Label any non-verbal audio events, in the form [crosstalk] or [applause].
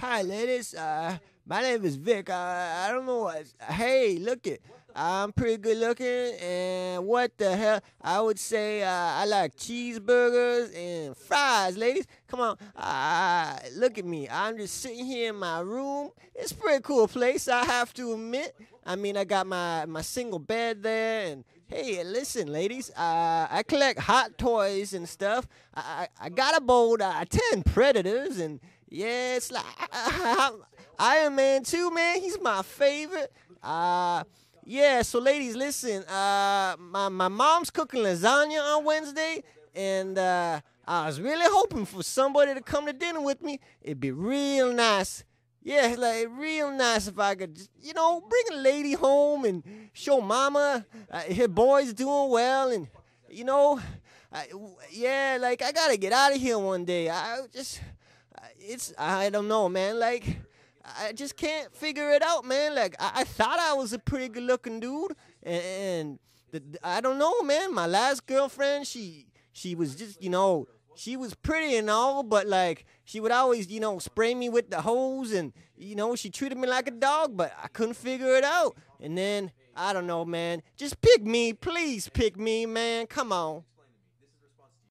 Hi, ladies. Uh, my name is Vic. Uh, I don't know what. Hey, look it. I'm pretty good looking, and what the hell? I would say uh, I like cheeseburgers and fries, ladies. Come on, uh, look at me. I'm just sitting here in my room. It's a pretty cool place, I have to admit. I mean, I got my, my single bed there, and hey, listen, ladies, uh, I collect hot toys and stuff. I, I, I got about uh, 10 predators, and yeah, it's like [laughs] Iron Man 2, man. He's my favorite. Uh, yeah, so ladies, listen. Uh, my my mom's cooking lasagna on Wednesday, and uh, I was really hoping for somebody to come to dinner with me. It'd be real nice. Yeah, like real nice if I could, you know, bring a lady home and show mama uh, her boy's doing well, and you know, I, yeah, like I gotta get out of here one day. I just, it's I don't know, man. Like I just can't figure it out, man. Like I, I thought I was a pretty good looking dude, and, and the, I don't know, man. My last girlfriend, she she was just, you know, she was pretty and all, but like she would always, you know, spray me with the hose, and you know, she treated me like a dog, but I couldn't figure it out. And then I don't know, man. Just pick me, please pick me, man. Come on.